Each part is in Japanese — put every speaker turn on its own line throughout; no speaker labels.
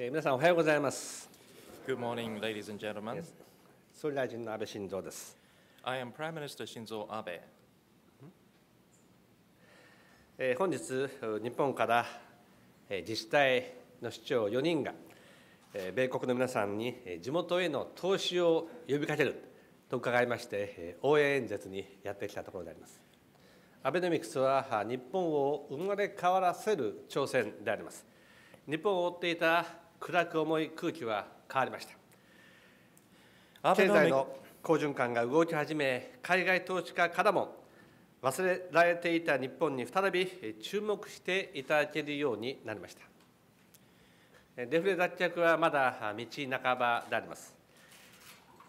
えー皆さんおはようございます。
Good morning, ladies and gentlemen.
総理大臣の安倍晋三です。
I am Prime Minister Shinzo Abe.
えー本日、日本からえー自治体の市長4人が、えー米国の皆さんにえー地元への投資を呼びかけると伺いまして、えー応援演説にやってきたところであります。アベノミクスはあ日本を生まれ変わらせる挑戦であります。日本を覆っていた暗く重い空気は変わりました。経済の好循環が動き始め、海外投資家からも忘れられていた日本に再び注目していただけるようになりました。デフレ脱却はまだ道半ばであります。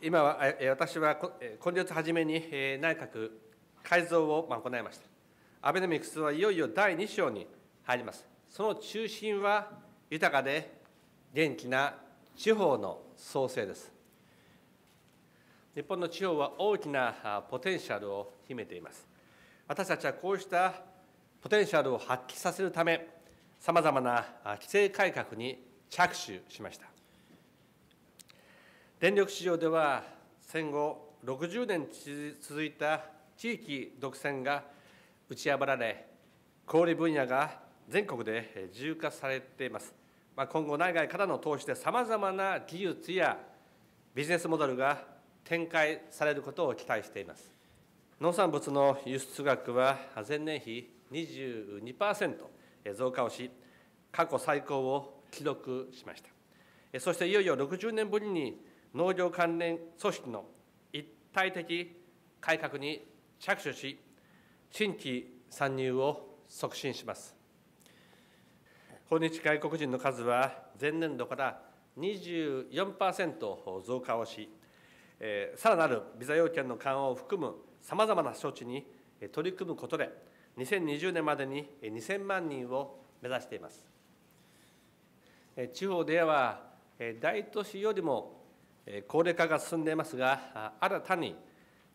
今は、え私は今月初めにえ内閣改造をまあ行いました。アベノミクスはいよいよ第2章に入ります。その中心は豊かで元気な地方の創生です。日本の地方は大きなポテンシャルを秘めています。私たちはこうしたポテンシャルを発揮させるため、さまざまな規制改革に着手しました。電力市場では戦後60年続いた地域独占が打ち破られ、小売分野が全国で自由化されています。まあ、今後、内外からの投資でさまざまな技術やビジネスモデルが展開されることを期待しています。農産物の輸出額は前年比22%増加をし、過去最高を記録しました。そしていよいよ60年ぶりに農業関連組織の一体的改革に着手し、新規参入を促進します。訪日外国人の数は前年度から24%増加をし、えーさらなるビザ要件の緩和を含むさまざまな措置に取り組むことで、2020年までに2000万人を目指しています。地方では大都市よりも高齢化が進んでいますが、新たに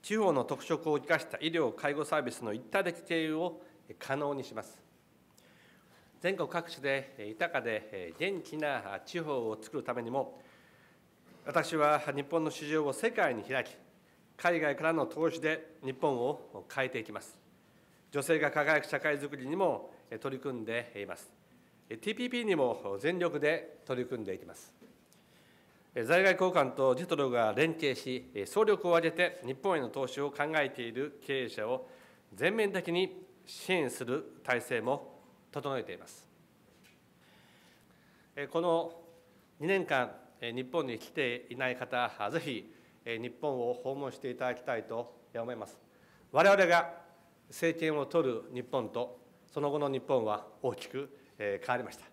地方の特色を生かした医療・介護サービスの一体的経由を可能にします。全国各地でえ豊かでえ元気な地方を作るためにも、私は日本の市場を世界に開き、海外からの投資で日本を変えていきます。女性が輝く社会づくりにもえ取り組んでいます。え TPP にも全力で取り組んでいきます。え在外交換とジトロが連携し、え総力を挙げて日本への投資を考えている経営者を全面的に支援する体制も整えています。えこの2年間、え日本に来ていない方、あぜひえ日本を訪問していただきたいと思います。我々が政権を取る日本と、その後の日本は大きくえ変わりました。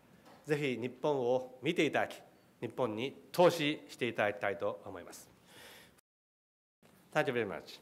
ぜひ日本を見ていただき、日本に投資していただきたいと思います。Thank you very much.